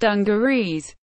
dungarees